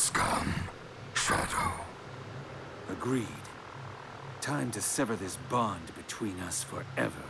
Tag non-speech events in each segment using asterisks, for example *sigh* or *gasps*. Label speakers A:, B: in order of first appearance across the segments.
A: has come, Shadow.
B: Agreed. Time to sever this bond between us forever.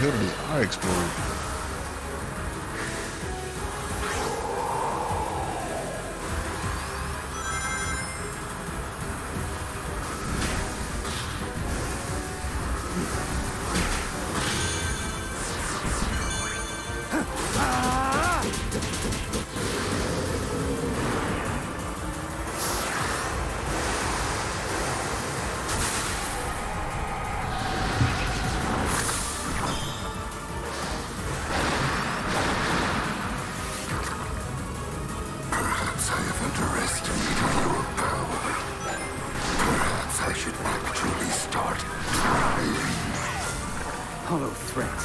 C: Why the hell
A: Perhaps I should actually start.
B: Hollow threats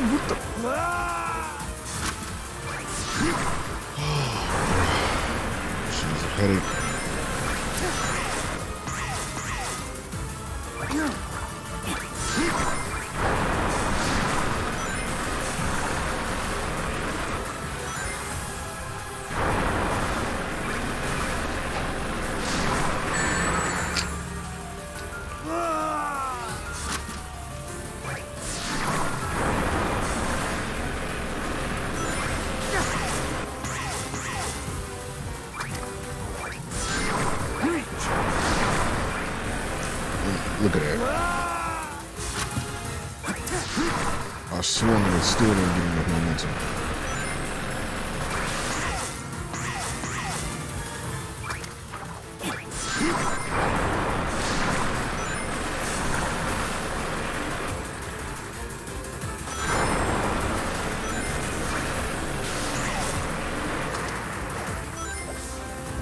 C: She's *sighs* a headache. And it still didn't get enough momentum.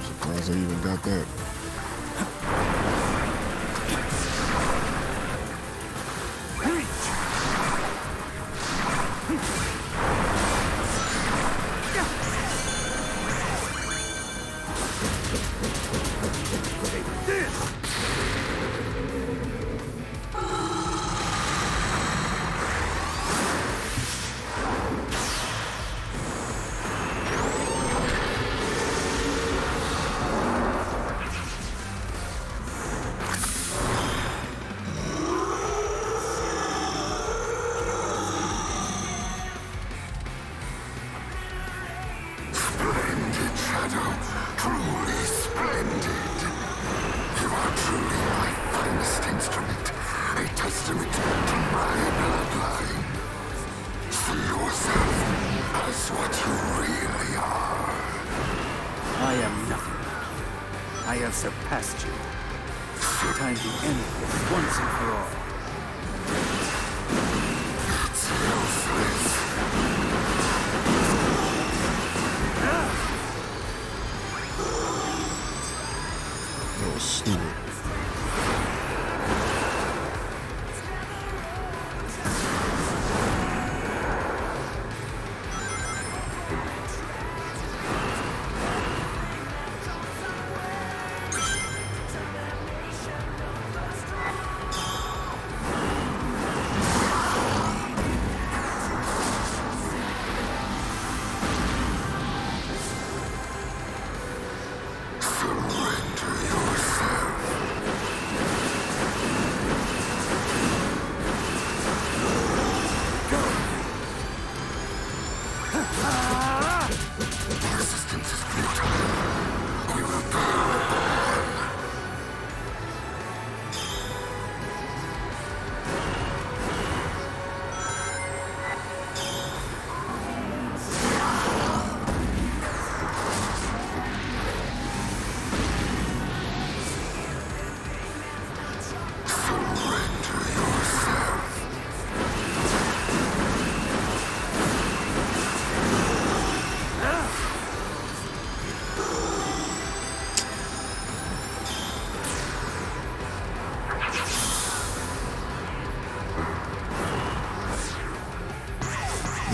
C: Surprised I even got that.
A: Splendid. You are truly my finest instrument, a testament to my bloodline. See yourself as what you really are.
B: I am nothing. I have surpassed you. Time to end this once and for all.
C: Stupid.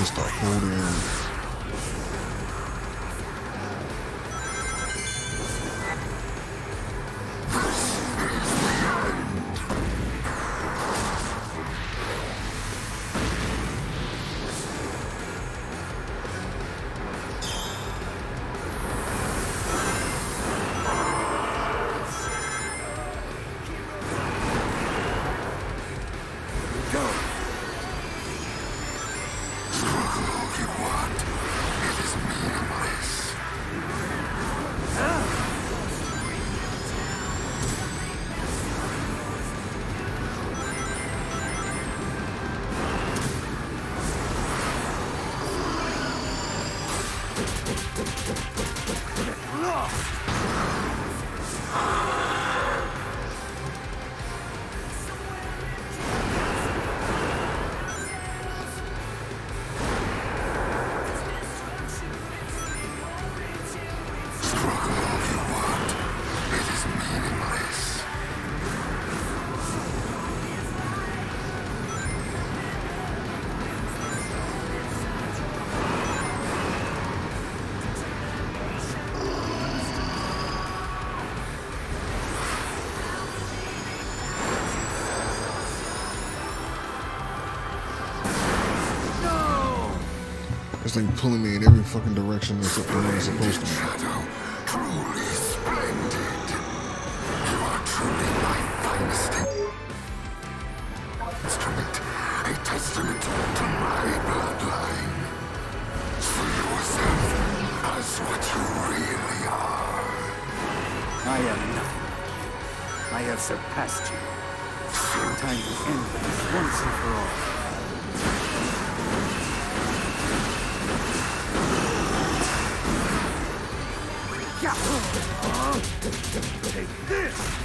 C: Just start holding.
B: Go!
C: It's like pulling me in every fucking direction except the one it's supposed to be.
A: Shadow, truly splendid. You are truly my finest in- instrument, a testament to my bloodline. See yourself as what you really are.
B: I am nothing. I have surpassed you. Time to end this once and for all. Take this!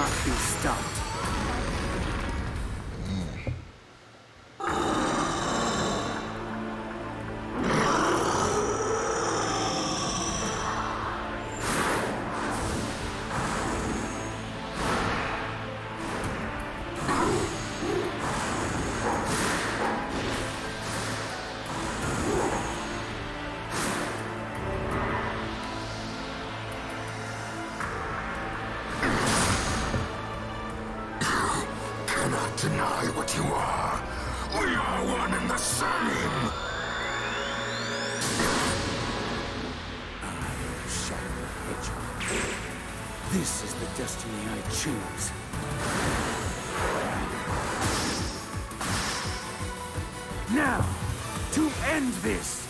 A: not be stopped. cannot deny what you are. We are one and the same!
D: I
A: am Shadow. This is the destiny I choose. Now, to end this!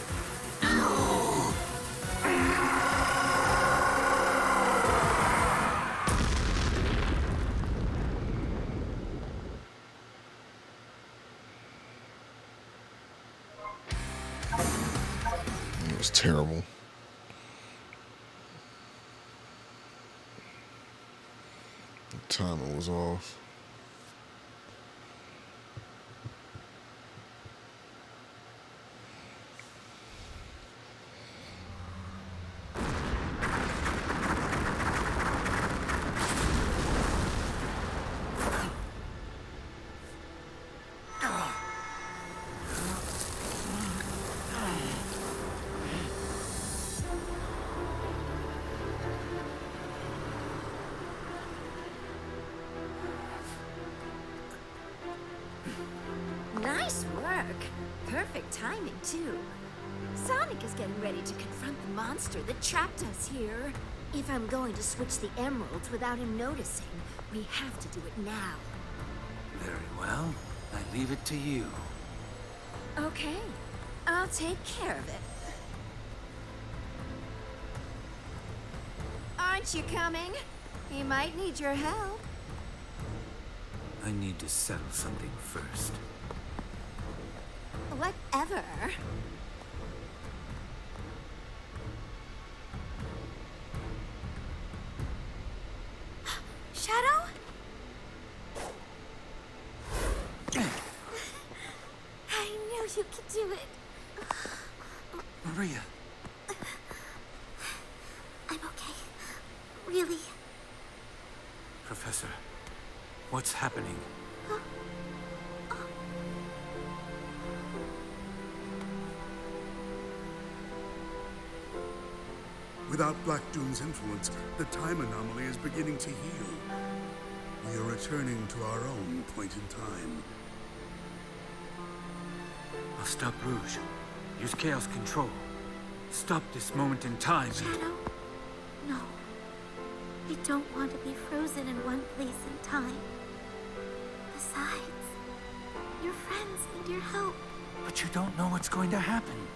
A: was off.
E: Too. Sonic is getting ready to confront the monster that trapped us here. If I'm going to switch the emeralds without him noticing, we have to do it now.
B: Very well. I leave it to you.
E: Okay. I'll take care of it. Aren't you coming? He might need your help.
B: I need to settle something first.
E: Whatever. *gasps* Shadow? *sighs* I knew you could do it.
B: Maria.
E: I'm okay. Really.
B: Professor, what's happening?
A: Without Black Doom's influence, the time anomaly is beginning to heal. We are returning to our own point in time.
B: I'll stop Rouge. Use Chaos Control. Stop this moment in time.
F: Shadow? No. I don't want to be frozen in one place in time. Besides, your friends need your help.
B: But you don't know what's going to happen.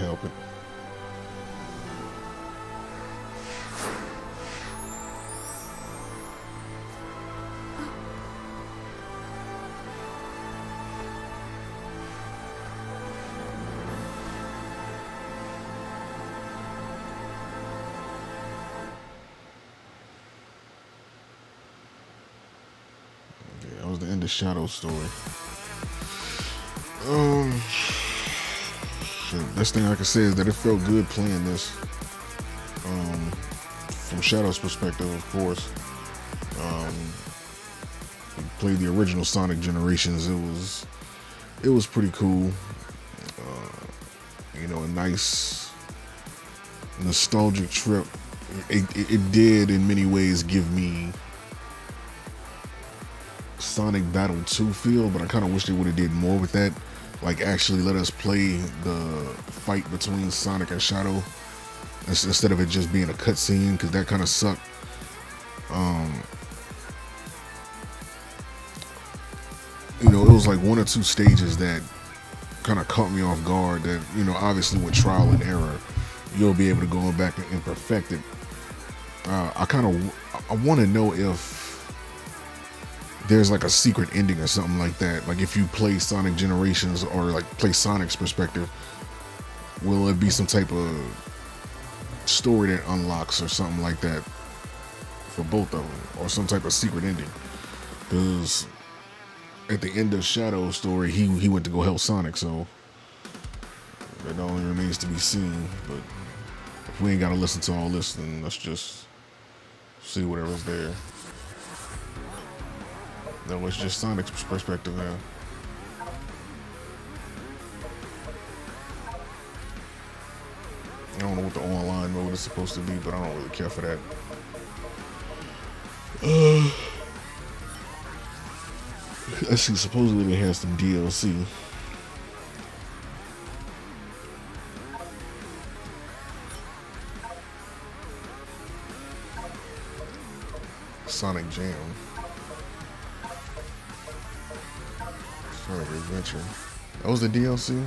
C: Help it. That was the end of Shadow story. Um, shit, best thing I can say is that it felt good playing this. Um, from Shadow's perspective, of course. Um, played the original Sonic Generations. It was, it was pretty cool. Uh, you know, a nice nostalgic trip. It, it, it did, in many ways, give me Sonic Battle 2 feel, but I kind of wish they would have did more with that. Like actually let us play the fight between Sonic and Shadow instead of it just being a cutscene, because that kind of sucked. Um, you know, it was like one or two stages that kind of caught me off guard. That you know, obviously with trial and error, you'll be able to go back and, perfect it. Uh, I kind of I want to know if there's like a secret ending or something like that. Like if you play Sonic Generations or like play Sonic's perspective, will it be some type of story that unlocks or something like that for both of them, or some type of secret ending? Because at the end of Shadow's story, he he went to go help Sonic, so that only remains to be seen. But if we ain't got to listen to all this, then let's just see whatever's there. That was just Sonic's perspective now. I don't know what the online mode is supposed to be, but I don't really care for that. Uh, let's see, supposedly they have some DLC. Sonic Jam. Sonic Adventure. That was the DLC?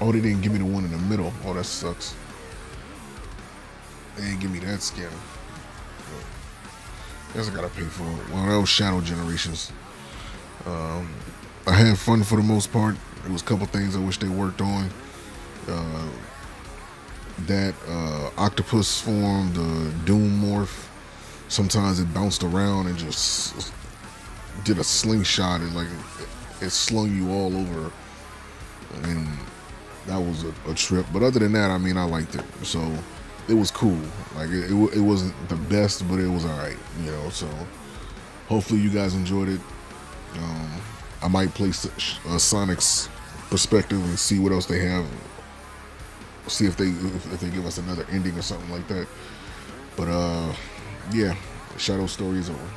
C: Oh, they didn't give me the one in the middle. Oh, that sucks. They didn't give me that skin. Guess I gotta pay for it. Well, that was Shadow Generations. Um, I had fun for the most part. There was a couple things I wish they worked on. Uh, that uh, octopus form, the Doom morph. Sometimes it bounced around and just did a slingshot and like it slung you all over, and that was a, a trip. But other than that, I mean, I liked it. So it was cool. Like it, it, it wasn't the best, but it was all right. You know. So hopefully you guys enjoyed it. Um, I might uh, Sonic's perspective and see what else they have see if they if, if they give us another ending or something like that. But uh, yeah, Shadow story is over.